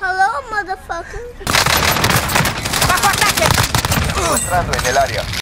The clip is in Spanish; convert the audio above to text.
Hello, motherfucker. Bajo ataque. Entrando en el área.